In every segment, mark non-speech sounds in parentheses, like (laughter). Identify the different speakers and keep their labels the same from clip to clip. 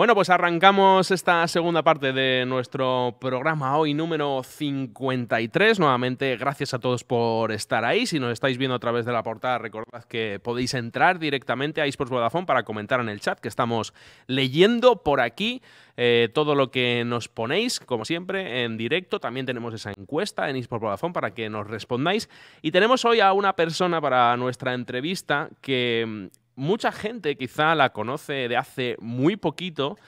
Speaker 1: Bueno, pues arrancamos esta segunda parte de nuestro programa hoy número 53. Nuevamente, gracias a todos por estar ahí. Si nos estáis viendo a través de la portada, recordad que podéis entrar directamente a eSports para comentar en el chat que estamos leyendo por aquí. Eh, todo lo que nos ponéis, como siempre, en directo. También tenemos esa encuesta en Vodafone para que nos respondáis. Y tenemos hoy a una persona para nuestra entrevista que mm, mucha gente quizá la conoce de hace muy poquito,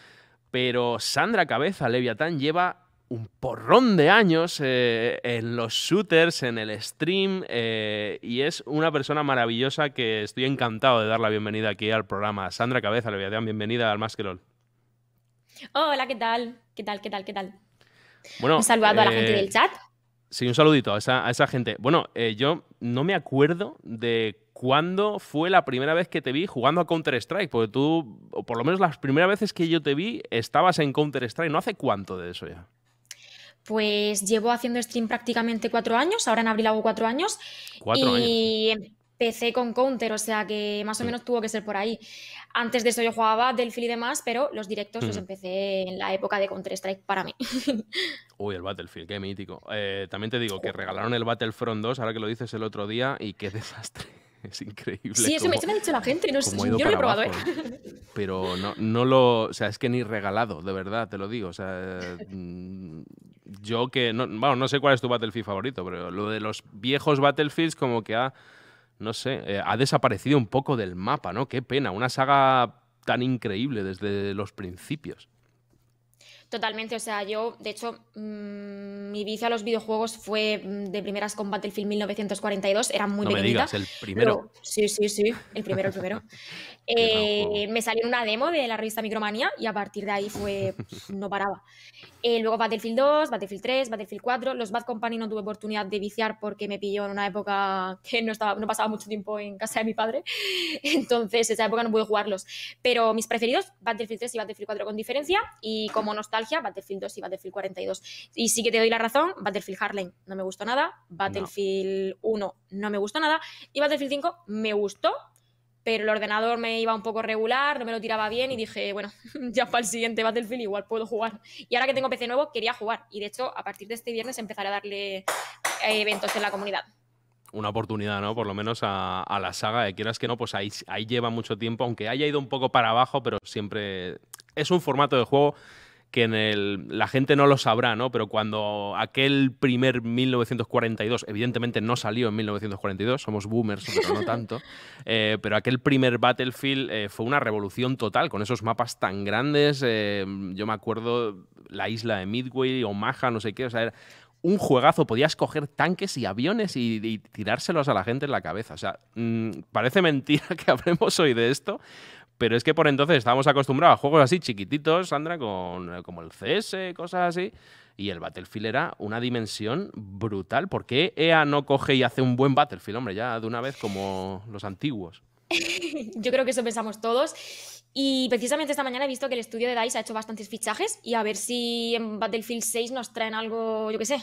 Speaker 1: pero Sandra Cabeza, Leviatán, lleva un porrón de años eh, en los shooters, en el stream, eh, y es una persona maravillosa que estoy encantado de dar la bienvenida aquí al programa. Sandra Cabeza, Leviatán, bienvenida al Masquerol.
Speaker 2: Hola, ¿qué tal? ¿Qué tal? ¿Qué tal? ¿Qué tal? Bueno, un saludo a la gente del chat.
Speaker 1: Sí, un saludito a esa, a esa gente. Bueno, eh, yo no me acuerdo de ¿cuándo fue la primera vez que te vi jugando a Counter-Strike? Porque tú, o por lo menos las primeras veces que yo te vi, estabas en Counter-Strike. ¿No hace cuánto de eso ya?
Speaker 2: Pues llevo haciendo stream prácticamente cuatro años, ahora en abril hago cuatro años.
Speaker 1: Cuatro
Speaker 2: y empecé con Counter, o sea que más o menos tuvo que ser por ahí. Antes de eso yo jugaba Delphi y demás, pero los directos los empecé en la época de Counter-Strike para mí. (laughs)
Speaker 1: Uy, el Battlefield, qué mítico. Eh, también te digo que regalaron el Battlefront 2, ahora que lo dices el otro día, y qué (laughs) desastre. Es increíble.
Speaker 2: Sí, eso, me, ha dicho la gente. No, yo no lo he probado, ¿eh? (laughs)
Speaker 1: Pero no, no lo. O sea, es que ni regalado, de verdad, te lo digo. O sea, mm, yo que. No, bueno, no sé cuál es tu Battlefield favorito, pero lo de los viejos Battlefields, como que ha. No sé, eh, ha desaparecido un poco del mapa, ¿no? Qué pena. Una saga tan increíble desde los principios.
Speaker 2: Totalmente, o sea, yo, de hecho, mmm, mi vicio a los videojuegos fue mm, de primeras con Battlefield 1942, era muy
Speaker 1: no
Speaker 2: Me
Speaker 1: digas, el primero.
Speaker 2: sí, sí, sí, el primero, el primero. (laughs) eh, me salió una demo de la revista Micromanía y a partir de ahí fue, no paraba. Eh, luego Battlefield 2, Battlefield 3, Battlefield 4. Los Bad Company no tuve oportunidad de viciar porque me pilló en una época que no, estaba, no pasaba mucho tiempo en casa de mi padre. (laughs) Entonces, esa época no pude jugarlos. Pero mis preferidos, Battlefield 3 y Battlefield 4 con diferencia. Y como nostalgia, Battlefield 2 y Battlefield 42. Y sí que te doy la razón, Battlefield Hardline no me gustó nada. Battlefield 1 no me gustó nada. Y Battlefield 5 me gustó, pero el ordenador me iba un poco regular, no me lo tiraba bien y dije, bueno, (laughs) ya para el siguiente Battlefield igual puedo jugar. Y ahora que tengo PC nuevo, quería jugar. Y de hecho, a partir de este viernes empezaré a darle eh, eventos en la comunidad.
Speaker 1: Una oportunidad, ¿no? Por lo menos a, la saga, de quieras que no, pues ahí, ahí lleva mucho tiempo, aunque haya ido un poco para abajo, pero siempre es un formato de juego que en el, la gente no lo sabrá, ¿no? Pero cuando aquel primer 1942, evidentemente no salió en 1942, somos boomers, pero no tanto, (laughs) eh, pero aquel primer Battlefield eh, fue una revolución total, con esos mapas tan grandes, eh, yo me acuerdo la isla de Midway, Omaha, no sé qué, o sea, era un juegazo, podías coger tanques y aviones y, tirárselos a la gente en la cabeza. O sea, mm, parece mentira (laughs) que hablemos hoy de esto, pero es que por entonces estábamos acostumbrados a juegos así chiquititos, Sandra, con, eh, como el CS, cosas así. Y el Battlefield era una dimensión brutal. ¿Por qué EA no coge y hace un buen Battlefield, hombre, ya de una vez como los antiguos? (laughs)
Speaker 2: Yo creo que eso pensamos todos. Y precisamente esta mañana he visto que el estudio de DICE ha hecho bastantes fichajes y a ver si en Battlefield 6 nos traen algo, yo qué sé,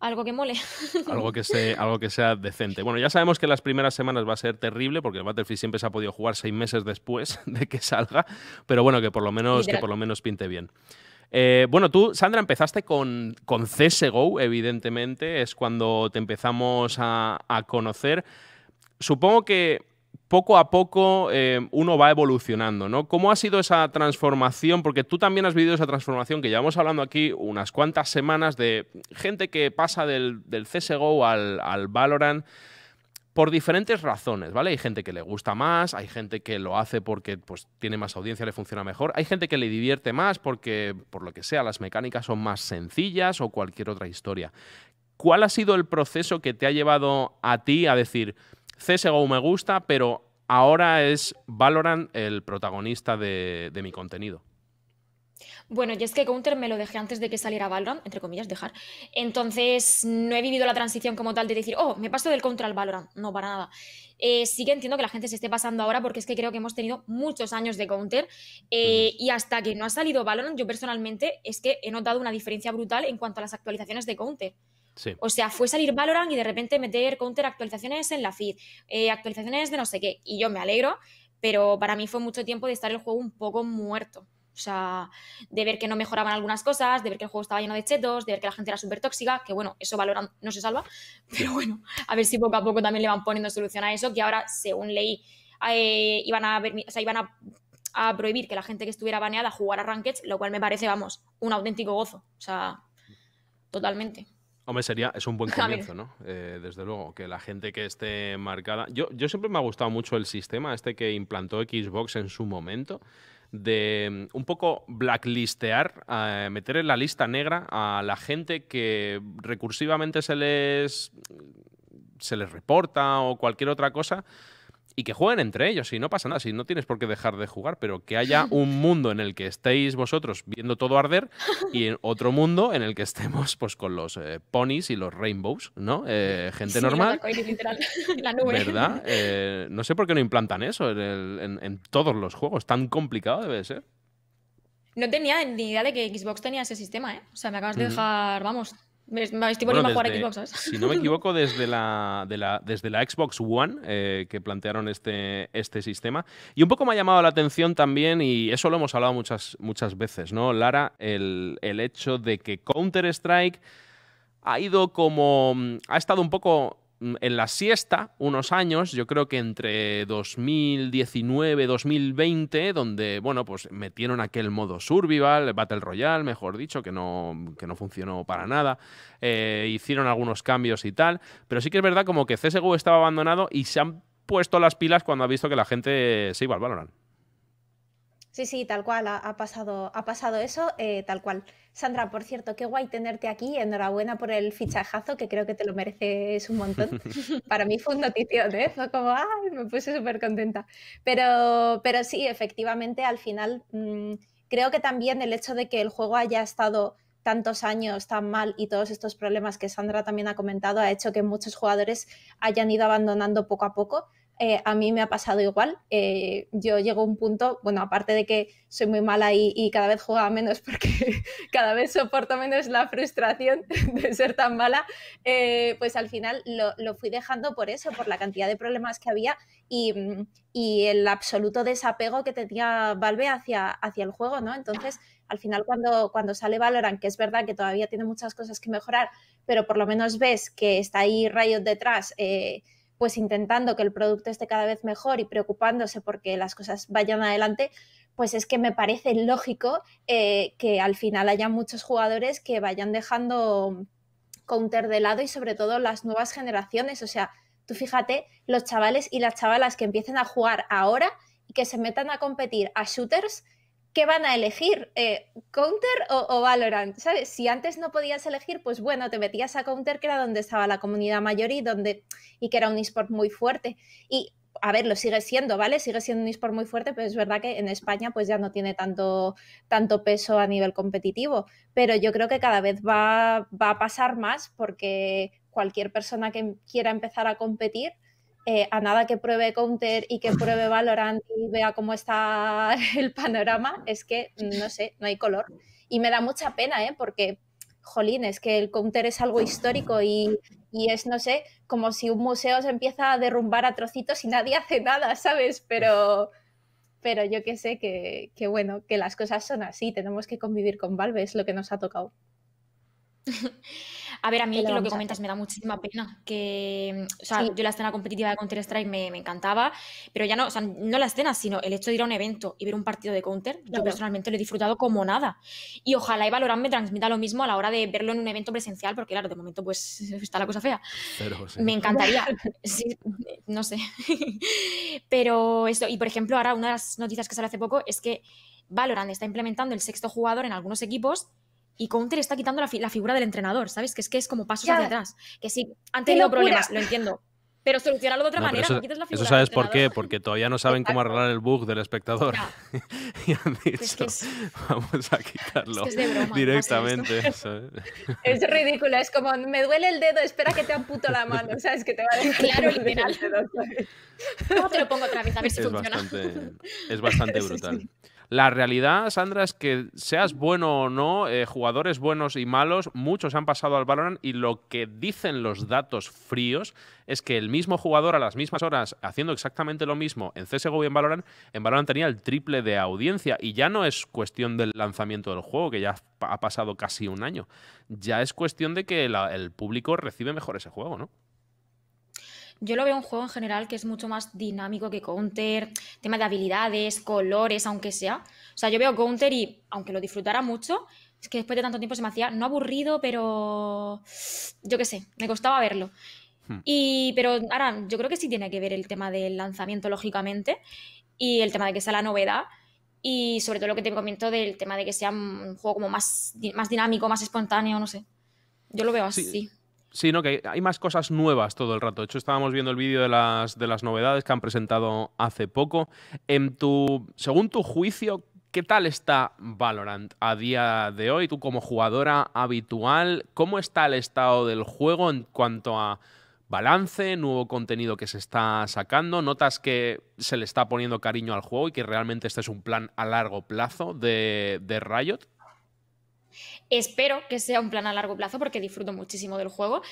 Speaker 2: algo que mole. (laughs)
Speaker 1: algo, que sea, algo que sea decente. Bueno, ya sabemos que las primeras semanas va a ser terrible porque el Battlefield siempre se ha podido jugar seis meses después (laughs) de que salga, pero bueno, que por lo menos, que por lo menos pinte bien. Eh, bueno, tú, Sandra, empezaste con, con CSGO, evidentemente, es cuando te empezamos a, a conocer. Supongo que poco a poco eh, uno va evolucionando, ¿no? ¿Cómo ha sido esa transformación? Porque tú también has vivido esa transformación que llevamos hablando aquí unas cuantas semanas de gente que pasa del, CSGO al, al, Valorant por diferentes razones, ¿vale? Hay gente que le gusta más, hay gente que lo hace porque pues, tiene más audiencia, le funciona mejor, hay gente que le divierte más porque, por lo que sea, las mecánicas son más sencillas o cualquier otra historia. ¿Cuál ha sido el proceso que te ha llevado a ti a decir CSGO me gusta, pero ahora es Valorant el protagonista de, mi contenido.
Speaker 2: Bueno, y es que Counter me lo dejé antes de que saliera Valorant, entre comillas, dejar. Entonces, no he vivido la transición como tal de decir, oh, me paso del Counter al Valorant. No, para nada. Eh, sí que entiendo que la gente se esté pasando ahora porque es que creo que hemos tenido muchos años de Counter eh, y hasta que no ha salido Valorant, yo personalmente es que he notado una diferencia brutal en cuanto a las actualizaciones de Counter. O sea, fue salir Valorant y de repente meter counter actualizaciones en la feed, eh, actualizaciones de no sé qué. Y yo me alegro, pero para mí fue mucho tiempo de estar el juego un poco muerto. O sea, de ver que no mejoraban algunas cosas, de ver que el juego estaba lleno de chetos, de ver que la gente era súper tóxica, que bueno, eso Valorant no se salva, (laughs) pero bueno, a ver si poco a poco también le van poniendo solución a eso, que ahora, según leí, eh, iban, a o sea, iban a, prohibir que la gente que estuviera baneada jugara Rankeds, lo cual me parece, vamos, un auténtico gozo. O sea, totalmente.
Speaker 1: Hombre, sería, es un buen (laughs) comienzo, ¿no? Eh, desde luego, que la gente que esté marcada. Yo, yo siempre me ha gustado mucho el sistema, este que implantó Xbox en su momento, de mm, un poco blacklistear, eh, meter en la lista negra a la gente que recursivamente se les, se les reporta o cualquier otra cosa y que jueguen entre ellos, y no pasa nada, si no tienes por qué dejar de jugar, pero que haya un mundo en el que estéis vosotros viendo todo arder (laughs) y en otro mundo en el que estemos pues con los eh, ponis y los rainbows, ¿no? Eh, gente normal. (laughs)
Speaker 2: la nube.
Speaker 1: ¿Verdad? Eh, no sé por qué no implantan eso en, todos los juegos, tan complicado debe ser.
Speaker 2: No tenía ni idea de que Xbox tenía ese sistema, ¿eh? O sea, me acabas de dejar, vamos, me, estoy poniendo a jugar Xbox, ¿sabes?
Speaker 1: Si no me (laughs) equivoco, desde la, desde la Xbox One eh, que plantearon este, este sistema. Y un poco me ha llamado la atención también, y eso lo hemos hablado muchas, muchas veces, ¿no, Lara? El, el hecho de que Counter-Strike ha ido como. ha estado un poco en la siesta unos años, yo creo que entre 2019 2020, donde, bueno, pues metieron aquel modo survival, Battle Royale, mejor dicho, que no, que no funcionó para nada. Eh, hicieron algunos cambios y tal, pero sí que es verdad como que CSGO estaba abandonado y se han puesto las pilas cuando ha visto que la gente se iba al Valorant.
Speaker 3: Sí, sí, tal cual, ha, pasado, ha pasado eso, eh, tal cual. Sandra, por cierto, qué guay tenerte aquí. Enhorabuena por el fichajazo, que creo que te lo mereces un montón. (laughs) Para mí fue un notición, ¿eh? Fue como, ¡ay! Me puse súper contenta. Pero, pero sí, efectivamente, al final, mm, creo que también el hecho de que el juego haya estado tantos años tan mal y todos estos problemas que Sandra también ha comentado ha hecho que muchos jugadores hayan ido abandonando poco a poco. Eh, a mí me ha pasado igual. Eh, yo llego a un punto, bueno, aparte de que soy muy mala y, cada vez jugaba menos porque (laughs) cada vez soporto menos la frustración (laughs) de ser tan mala, eh, pues al final lo, fui dejando por eso, por la cantidad de problemas que había y, el absoluto desapego que tenía Valve hacia, hacia el juego, ¿no? Entonces, al final cuando, cuando sale Valorant, que es verdad que todavía tiene muchas cosas que mejorar, pero por lo menos ves que está ahí Riot detrás, pues intentando que el producto esté cada vez mejor y preocupándose porque las cosas vayan adelante, pues es que me parece lógico eh, que al final haya muchos jugadores que vayan dejando counter de lado y sobre todo las nuevas generaciones. O sea, tú fíjate, los chavales y las chavalas que empiecen a jugar ahora y que se metan a competir a shooters ¿qué van a elegir? Eh, ¿Counter o, Valorant? ¿Sabes? Si antes no podías elegir, pues bueno, te metías a Counter, que era donde estaba la comunidad mayor y, donde, y que era un eSport muy fuerte. Y a ver, lo sigue siendo, ¿vale? Sigue siendo un eSport muy fuerte, pero es verdad que en España pues ya no tiene tanto, tanto peso a nivel competitivo. Pero yo creo que cada vez va, va a pasar más porque cualquier persona que quiera empezar a competir eh, a nada que pruebe Counter y que pruebe Valorant y vea cómo está (laughs) el panorama, es que, no sé, no hay color. Y me da mucha pena, ¿eh? Porque, jolín, es que el Counter es algo histórico y, es, no sé, como si un museo se empieza a derrumbar a trocitos y nadie hace nada, ¿sabes? Pero, pero yo que sé que, que, bueno, que las cosas son así, tenemos que convivir con Valve, es lo que nos ha tocado. (laughs)
Speaker 2: A ver, a mí lo que comentas me da muchísima pena. Que, o sea, yo la escena competitiva de Counter-Strike me, encantaba, pero ya no, o sea, no la escena, sino el hecho de ir a un evento y ver un partido de Counter, yo personalmente lo he disfrutado como nada. Y ojalá y Valorant me transmita lo mismo a la hora de verlo en un evento presencial, porque claro, de momento pues (laughs) está la cosa fea. Me encantaría. (laughs) no sé. (laughs) pero esto, y por ejemplo, ahora una de las noticias que sale hace poco es que Valorant está implementando el sexto jugador en algunos equipos y Counter está quitando la, figura del entrenador, ¿sabes? Que es que es como pasos hacia atrás. Que sí, han tenido problemas, lo entiendo. Pero solucionarlo de otra manera,
Speaker 1: eso,
Speaker 2: no quites la figura.
Speaker 1: Eso sabes por qué, porque todavía no saben cómo arreglar el bug del espectador. (laughs) y han dicho, vamos a quitarlo directamente. (laughs)
Speaker 3: es ridículo, es como, me duele el dedo, espera que te amputo la mano, (laughs) ¿sabes? Que te va a dejar
Speaker 2: Claro, literal. ¿Cómo te lo pongo otra vez? A ver si funciona.
Speaker 1: Bastante, es bastante brutal. La realidad, Sandra, es que seas bueno o no, eh, jugadores buenos y malos, muchos han pasado al Valorant y lo que dicen los datos fríos es que el mismo jugador a las mismas horas haciendo exactamente lo mismo en CSGO y en Valorant, en Valorant tenía el triple de audiencia y ya no es cuestión del lanzamiento del juego, que ya ha pasado casi un año, ya es cuestión de que el público recibe mejor ese juego, ¿no?
Speaker 2: Yo lo veo un juego en general que es mucho más dinámico que Counter, tema de habilidades, colores, aunque sea. O sea, yo veo Counter y, aunque lo disfrutara mucho, es que después de tanto tiempo se me hacía, no aburrido, pero yo qué sé, me costaba verlo. Hmm. Y, pero ahora, yo creo que sí tiene que ver el tema del lanzamiento, lógicamente, y el tema de que sea la novedad, y sobre todo lo que te comento del tema de que sea un juego como más, más dinámico, más espontáneo, no sé. Yo lo veo así.
Speaker 1: Sí, no, que hay más cosas nuevas todo el rato. De hecho, estábamos viendo el vídeo de las, de las novedades que han presentado hace poco. En tu, según tu juicio, ¿qué tal está Valorant a día de hoy? Tú como jugadora habitual, ¿cómo está el estado del juego en cuanto a balance, nuevo contenido que se está sacando? ¿Notas que se le está poniendo cariño al juego y que realmente este es un plan a largo plazo de, de Riot?
Speaker 2: Espero que sea un plan a largo plazo porque disfruto muchísimo del juego.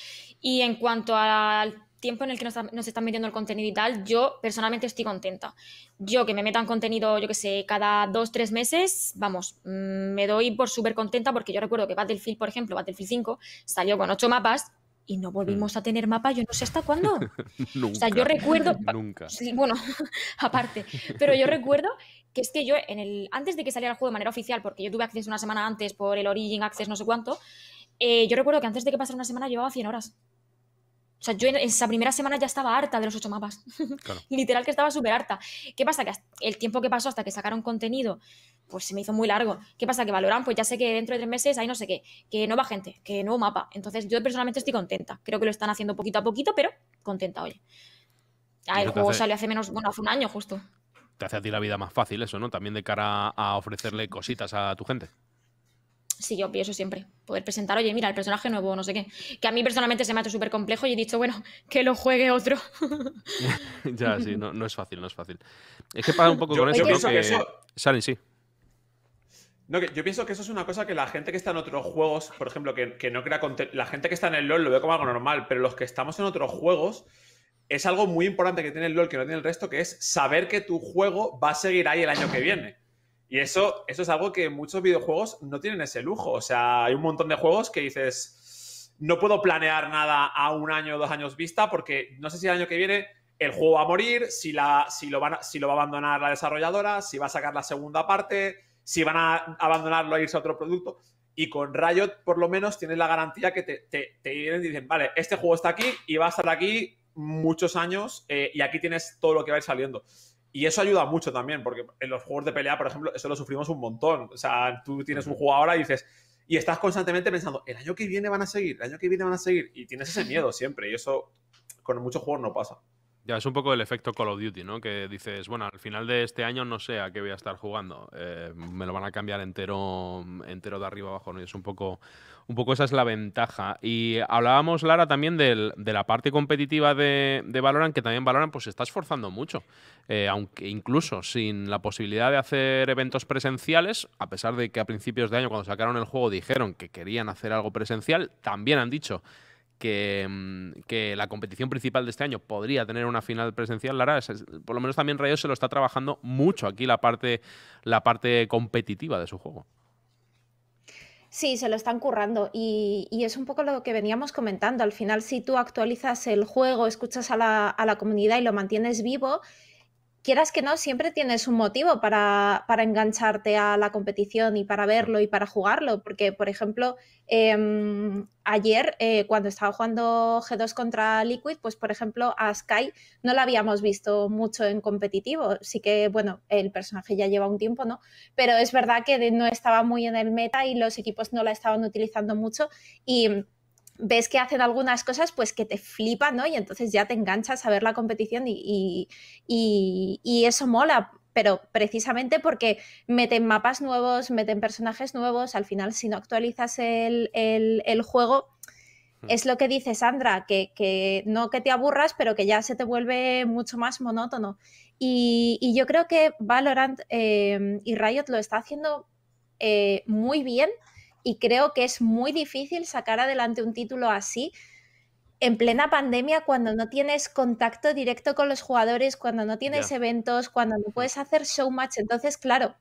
Speaker 2: Y en cuanto al tiempo en el que nos, están metiendo el contenido y tal, yo personalmente estoy contenta. Yo que me metan contenido, yo que sé, cada dos, tres meses, vamos, mm, me doy por súper contenta porque yo recuerdo que Battlefield, por ejemplo, Battlefield 5, salió con ocho mapas y no volvimos mm. a tener mapa, yo no sé hasta cuándo.
Speaker 1: nunca, (laughs)
Speaker 2: o sea, yo recuerdo.
Speaker 1: Nunca.
Speaker 2: Sí, bueno, (laughs) aparte. Pero yo recuerdo que es que yo, en el, antes de que saliera el juego de manera oficial, porque yo tuve acceso una semana antes por el Origin Access, no sé cuánto, eh, yo recuerdo que antes de que pasara una semana llevaba 100 horas. O sea, yo en esa primera semana ya estaba harta de los ocho mapas. (laughs) Literal que estaba súper harta. ¿Qué pasa? Que el tiempo que pasó hasta que sacaron contenido pues se me hizo muy largo. ¿Qué pasa? Que valoran, pues ya sé que dentro de tres meses hay no sé qué, que nueva gente, que nuevo mapa. Entonces yo personalmente estoy contenta. Creo que lo están haciendo poquito a poquito, pero contenta, oye. Ah, el juego salió hace menos, bueno, hace un año justo.
Speaker 1: Te hace a ti la vida más fácil eso, ¿no? También de cara a ofrecerle cositas a tu gente.
Speaker 2: Sí, yo pienso siempre. Poder presentar, oye, mira, el personaje nuevo, no sé qué. Que a mí personalmente se me ha hecho súper complejo y he dicho, bueno, que lo juegue otro. (laughs) (laughs)
Speaker 1: ya, sí, no, no, es fácil, no es fácil. Es que pasa un poco con eso. Que, eso... Salen, sí.
Speaker 4: No, yo pienso que eso es una cosa que la gente que está en otros juegos, por ejemplo, que, no crea La gente que está en el LOL lo ve como algo normal, pero los que estamos en otros juegos, es algo muy importante que tiene el LOL que no tiene el resto, que es saber que tu juego va a seguir ahí el año que viene. Y eso, eso es algo que muchos videojuegos no tienen ese lujo. O sea, hay un montón de juegos que dices, no puedo planear nada a un año o dos años vista porque no sé si el año que viene el juego va a morir, si, la, si, lo, van si lo va a abandonar la desarrolladora, si va a sacar la segunda parte si van a abandonarlo a irse a otro producto. Y con Riot, por lo menos, tienes la garantía que te, te, y dicen, vale, este juego está aquí y va a estar aquí muchos años eh, y aquí tienes todo lo que va a ir saliendo. Y eso ayuda mucho también, porque en los juegos de pelea, por ejemplo, eso lo sufrimos un montón. O sea, tú tienes un juego ahora y dices, y estás constantemente pensando, el año que viene van a seguir, el año que viene van a seguir, y tienes ese miedo siempre, y eso con muchos juegos no pasa.
Speaker 1: Ya, es un poco el efecto Call of Duty, ¿no? Que dices, bueno, al final de este año no sé a qué voy a estar jugando. Eh, me lo van a cambiar entero, entero de arriba abajo, ¿no? Y es un poco, un poco esa es la ventaja. Y hablábamos, Lara, también de la parte competitiva de, Valorant, que también Valorant pues se está esforzando mucho. Eh, aunque incluso sin la posibilidad de hacer eventos presenciales, a pesar de que a principios de año, cuando sacaron el juego, dijeron que querían hacer algo presencial, también han dicho Mm, que, la competición principal de este año podría tener una final presencial, Lara, por lo menos también Rayo se lo está trabajando mucho aquí la parte, la parte competitiva de su juego.
Speaker 3: Sí, se lo están currando y, es un poco lo que veníamos comentando. Al final, si tú actualizas el juego, escuchas a la, a la comunidad y lo mantienes vivo, quieras que no, siempre tienes un motivo para, engancharte a la competición y para verlo y para jugarlo. Porque, por ejemplo, em, ayer, eh, cuando estaba jugando G2 contra Liquid, pues, por ejemplo, a Sky no la habíamos visto mucho en competitivo. Sí que, bueno, el personaje ya lleva un tiempo, ¿no? Pero es verdad que no estaba muy en el meta y los equipos no la estaban utilizando mucho. Y ves que hacen algunas cosas pues que te flipan, ¿no? Y entonces ya te enganchas a ver la competición y, eso mola, pero precisamente porque meten mapas nuevos, meten personajes nuevos, al final si no actualizas el, juego, es lo que dice Sandra, que, no que te aburras, pero que ya se te vuelve mucho más monótono. Y, yo creo que Valorant em, y Riot lo está haciendo eh, muy bien y creo que es muy difícil sacar adelante un título así en plena pandemia cuando no tienes contacto directo con los jugadores, cuando no tienes eventos, cuando no puedes hacer show match. Entonces, claro,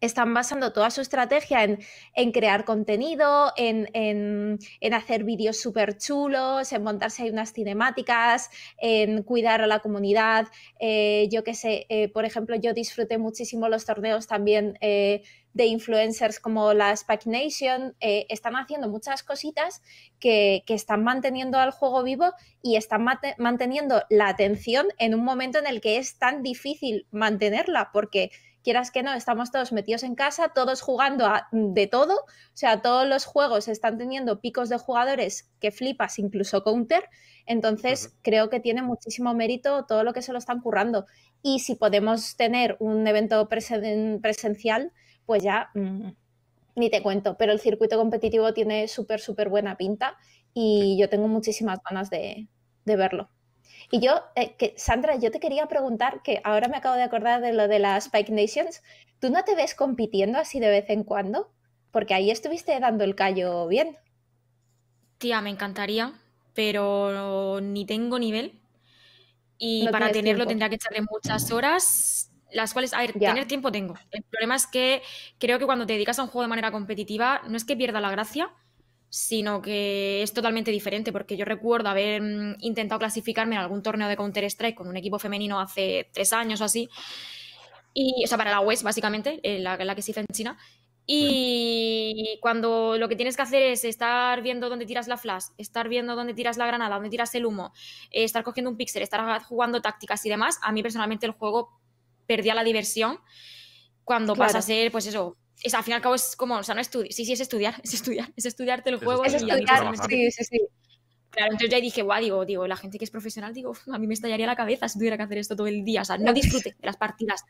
Speaker 3: están basando toda su estrategia en, crear contenido, en, hacer vídeos súper chulos, en montarse ahí unas cinemáticas, en cuidar a la comunidad. Eh, yo qué sé, eh, por ejemplo, yo disfruté muchísimo los torneos también eh, de influencers como la Spike Nation. están haciendo muchas cositas que, están manteniendo al juego vivo y están manteniendo la atención en un momento en el que es tan difícil mantenerla porque quieras que no, estamos todos metidos en casa, todos jugando a, de todo, o sea, todos los juegos están teniendo picos de jugadores que flipas, incluso Counter, entonces creo que tiene muchísimo mérito todo lo que se lo están currando. Y si podemos tener un evento presencial, pues ya mm, ni te cuento, pero el circuito competitivo tiene súper, súper buena pinta y yo tengo muchísimas ganas de verlo. Y yo, eh, que, Sandra, yo te quería preguntar, que ahora me acabo de acordar de lo de las Spike Nations, ¿tú no te ves compitiendo así de vez en cuando? Porque ahí estuviste dando el callo bien.
Speaker 2: Tía, me encantaría, pero ni tengo nivel. Y para tenerlo tendría que echarle muchas horas, las cuales, a ver, tener tiempo tengo. El problema es que creo que cuando te dedicas a un juego de manera competitiva, no es que pierda la gracia, sino que es totalmente diferente, porque yo recuerdo haber mm, intentado clasificarme en algún torneo de Counter-Strike con un equipo femenino hace tres años o así, y, o sea, para la West, básicamente, eh, la, la que se hizo en China, y cuando lo que tienes que hacer es estar viendo dónde tiras la flash, estar viendo dónde tiras la granada, dónde tiras el humo, eh, estar cogiendo un píxel, estar jugando tácticas y demás, a mí personalmente el juego perdía la diversión cuando pasa a ser, pues eso, es, al fin y al cabo es como, o sea, no estudiar, sí, sí, es estudiar, (laughs) es estudiar, es estudiarte el juego.
Speaker 3: Es estudiar, sí, sí, sí.
Speaker 2: Claro, entonces ya dije, guau, digo, digo, la gente que es profesional, digo, a mí me estallaría la cabeza si tuviera que hacer esto todo el día, o sea, no (laughs) disfrute de las partidas.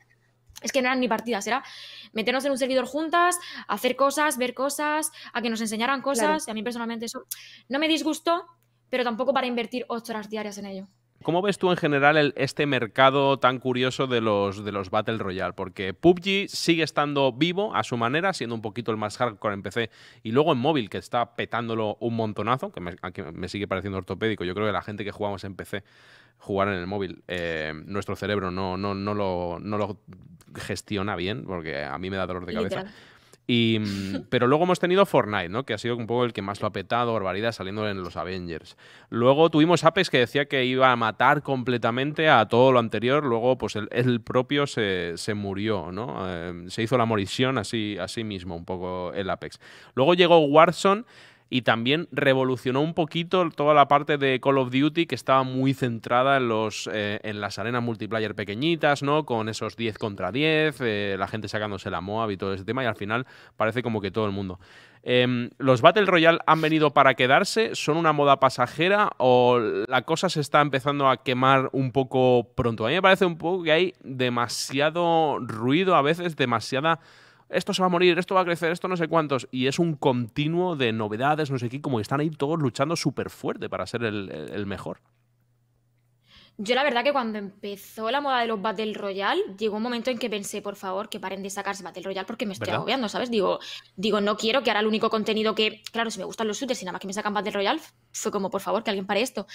Speaker 2: Es que no eran ni partidas, era meternos en un servidor juntas, hacer cosas, ver cosas, a que nos enseñaran cosas, y a mí personalmente eso no me disgustó, pero tampoco para invertir ocho horas diarias en ello.
Speaker 1: ¿Cómo ves tú en general este mercado tan curioso de los, de los Battle Royale? Porque PUBG sigue estando vivo a su manera, siendo un poquito el más hardcore en PC y luego en móvil, que está petándolo un montonazo, que me, me sigue pareciendo ortopédico. Yo creo que la gente que jugamos en PC, jugar en el móvil, eh, nuestro cerebro no, no, no, lo, no lo gestiona bien, porque a mí me da dolor de cabeza. (laughs) Mm, pero luego hemos tenido Fortnite, ¿no? Que ha sido un poco el que más lo ha petado, barbaridad, saliendo en los Avengers. Luego tuvimos Apex que decía que iba a matar completamente a todo lo anterior. Luego, pues el, propio se, murió, ¿no? Eh, se hizo la morición así, así mismo, un poco el Apex. Luego llegó Warzone y también revolucionó un poquito toda la parte de Call of Duty que estaba muy centrada en, los, eh, en las arenas multiplayer pequeñitas, ¿no? Con esos 10 contra 10, eh, la gente sacándose la MOAB y todo ese tema y al final parece como que todo el mundo. Em, ¿Los Battle Royale han venido para quedarse? ¿Son una moda pasajera o la cosa se está empezando a quemar un poco pronto? A mí me parece un poco que hay demasiado ruido, a veces demasiada esto se va a morir, esto va a crecer, esto no sé cuántos. Y es un continuo de novedades, no sé qué, como que están ahí todos luchando súper fuerte para ser el, mejor.
Speaker 2: Yo la verdad que cuando empezó la moda de los Battle Royale, llegó un momento en que pensé, por favor, que paren de sacarse Battle Royale porque me estoy agobiando, ¿sabes? Digo, digo, no quiero que ahora el único contenido que, claro, si me gustan los shooters y nada más que me sacan Battle Royale, fue como, por favor, que alguien pare esto.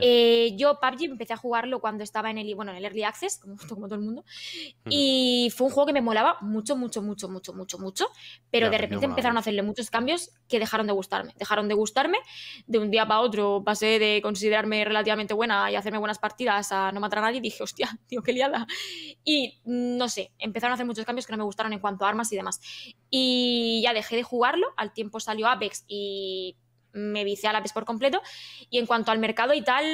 Speaker 2: Eh, yo PUBG empecé a jugarlo cuando estaba en el, bueno, en el Early Access, como, (laughs) como todo el mundo, y fue un juego que me molaba mucho, mucho, mucho, mucho, mucho, mucho, pero de repente empezaron a hacerle muchos cambios que dejaron de gustarme. Dejaron de gustarme, de un día para otro pasé de considerarme relativamente buena y hacerme buenas partidas a no matar a nadie, dije, hostia, (laughs) tío, qué liada. Y no sé, empezaron a hacer muchos cambios que no me gustaron en cuanto a armas y demás. Y ya dejé de jugarlo, al tiempo salió Apex y me vicié al Apex por completo. Y en cuanto al mercado y tal,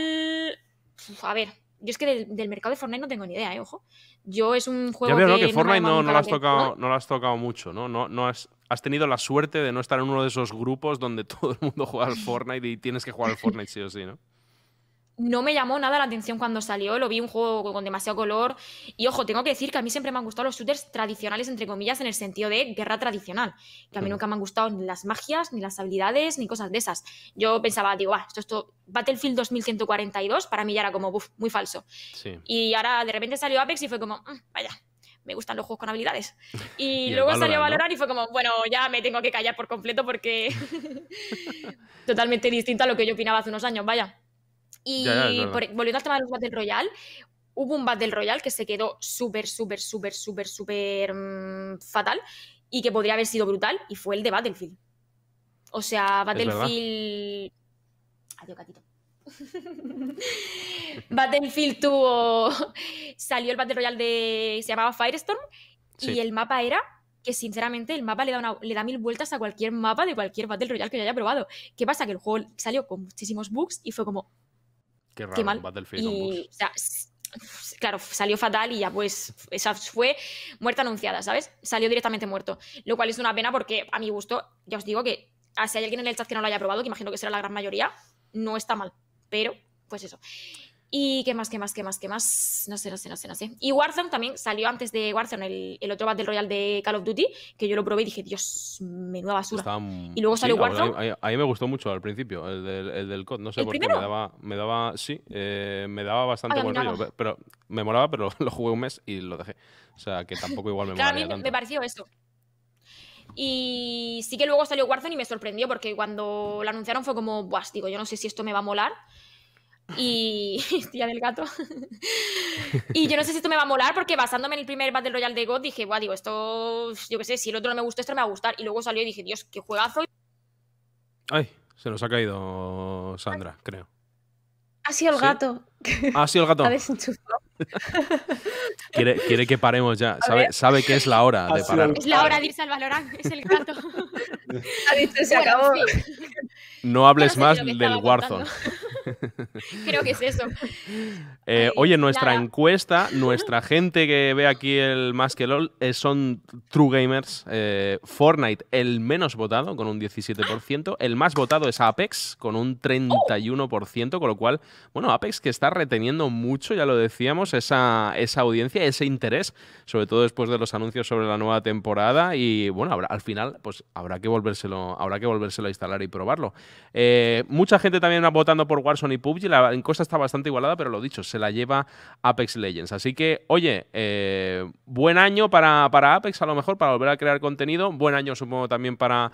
Speaker 2: a ver, yo es que del, mercado de Fortnite no tengo ni idea, ¿eh? ojo. Yo es un juego
Speaker 1: ya veo, que, Fortnite no, lo has tocado, ¿no? lo has tocado mucho, ¿no? No, no has, has, tenido la suerte de no estar en uno de esos grupos donde (laughs) todo el mundo juega al Fortnite y tienes que jugar al Fortnite sí o sí, ¿no?
Speaker 2: No me llamó nada la atención cuando salió, lo vi un juego con demasiado color y ojo, tengo que decir que a mí siempre me han gustado los shooters tradicionales, entre comillas, en el sentido de guerra tradicional, que a mí nunca me han gustado ni las magias, ni las habilidades, ni cosas de esas. Yo pensaba, digo, ah, esto, esto, Battlefield 2142 para mí ya era como, muy falso. Y ahora de repente salió Apex y fue como, mm, vaya, me gustan los juegos con habilidades. (laughs) Y, luego salió Valorant y fue como, bueno, ya me tengo que callar por completo porque (laughs) (laughs) totalmente distinto a lo que yo opinaba hace unos años, vaya. Y volviendo al tema de los Battle Royale, hubo un Battle Royale que se quedó súper, súper, súper, súper, súper mm, fatal y que podría haber sido brutal y fue el de Battlefield. O sea, Battlefield... Adiós, gatito. (laughs) Battlefield tuvo. Salió el Battle Royale de. Se llamaba Firestorm. Y el mapa era que, sinceramente, el mapa le da, le da mil vueltas a cualquier mapa de cualquier Battle Royale que yo haya probado. ¿Qué pasa? Que el juego salió con muchísimos bugs y fue como.
Speaker 1: Qué raro, mal.
Speaker 2: Battlefield claro, salió fatal y ya pues esa fue muerta anunciada, ¿sabes? Salió directamente muerto. Lo cual es una pena porque a mi gusto, ya os digo que ah, si hay alguien en el chat que no lo haya probado, que imagino que será la gran mayoría, no está mal pero pues eso. ¿Y qué más, qué más, qué más, qué más? No sé, no sé, no sé, no sé. Y Warzone también salió antes de Warzone, el, el otro Battle Royale de Call of Duty, que yo lo probé y dije, Dios, menuda basura. y luego salió Warzone.
Speaker 1: A mí, me gustó mucho al principio, el del, el del COD, no sé por qué. Me daba, me daba, sí, eh, me daba bastante buen rollo. Pero me molaba, pero (laughs) lo jugué un mes y lo dejé. O sea, que tampoco igual me
Speaker 2: Claro, a mí me pareció eso. Y sí que luego salió Warzone y me sorprendió porque cuando lo anunciaron fue como, Buah, digo, yo no sé si esto me va a molar y (laughs) tía del gato. y yo no sé si esto me va a molar porque basándome en el primer Battle Royale de God dije, guau, digo, esto, yo qué sé, si el otro no me gusta, esto me va a gustar. Y luego salió y dije, Dios, qué juegazo.
Speaker 1: Ay, se nos ha caído Sandra, creo.
Speaker 3: Ha sido el gato.
Speaker 1: Ha sido el gato. (laughs) quiere, quiere que paremos ya. Sabe, sabe, que es la hora de parar.
Speaker 2: Es la hora de irse al Valorant. Es el gato. (laughs)
Speaker 3: Ha dicho, se acabó.
Speaker 1: No hables más del Warzone. (laughs)
Speaker 2: Creo que es eso.
Speaker 1: Eh, oye, nuestra encuesta, (laughs) nuestra gente que ve aquí el más que LOL eh, son True Gamers. Eh, Fortnite, el menos votado, con un 17%. El más votado es Apex, con un 31%, con lo cual, bueno, Apex que está reteniendo mucho, ya lo decíamos, esa, esa audiencia, ese interés, sobre todo después de los anuncios sobre la nueva temporada. Y bueno, al final, pues habrá que volvérselo, habrá que volvérselo a instalar y probarlo. mucha gente también va votando por Warzone y PUBG. La encuesta está bastante igualada, pero lo dicho, se la lleva Apex Legends. Así que, oye, eh, buen año para, para Apex, a lo mejor, para volver a crear contenido. Buen año, supongo, también para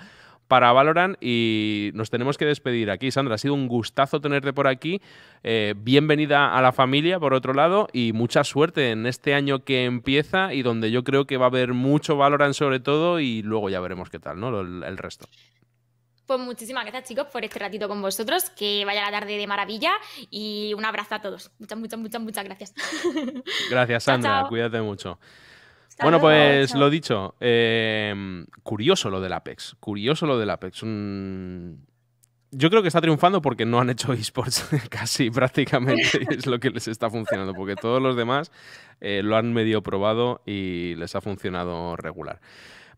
Speaker 1: para Valorant y nos tenemos que despedir aquí. Sandra, ha sido un gustazo tenerte por aquí. Eh, bienvenida a la familia, por otro lado, y mucha suerte en este año que empieza y donde yo creo que va a haber mucho Valorant sobre todo y luego ya veremos qué tal, ¿no? el resto.
Speaker 2: Pues muchísimas gracias, chicos, por este ratito con vosotros. Que vaya la tarde de maravilla y un abrazo a todos. Muchas, muchas, muchas, muchas gracias. (laughs)
Speaker 1: Gracias, Sandra. Cuídate mucho. bueno, pues lo dicho, em, curioso lo del Apex. Curioso lo del Apex. Yo creo que está triunfando porque no han hecho (laughs) esports casi (laughs) prácticamente. es lo que les está funcionando, porque todos los demás eh, lo han medio probado y les ha funcionado regular.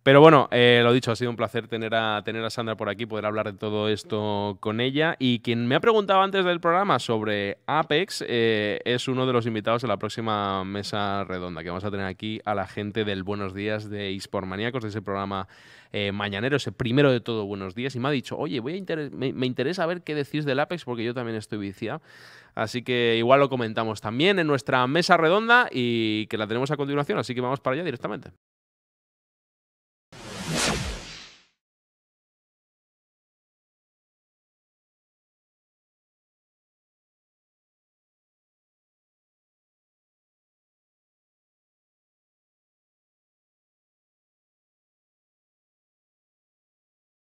Speaker 1: Pero bueno, eh, lo dicho, ha sido un placer tener a, tener a Sandra por aquí, poder hablar de todo esto con ella. Y quien me ha preguntado antes del programa sobre Apex eh, es uno de los invitados de la próxima mesa redonda, que vamos a tener aquí a la gente del Buenos Días de eSport Maníacos, de ese programa eh, mañanero, ese primero de todo Buenos Días. Y me ha dicho, oye, voy a me, me interesa ver qué decís del Apex, porque yo también estoy viciado. Así que igual lo comentamos también en nuestra mesa redonda y que la tenemos a continuación, así que vamos para allá directamente.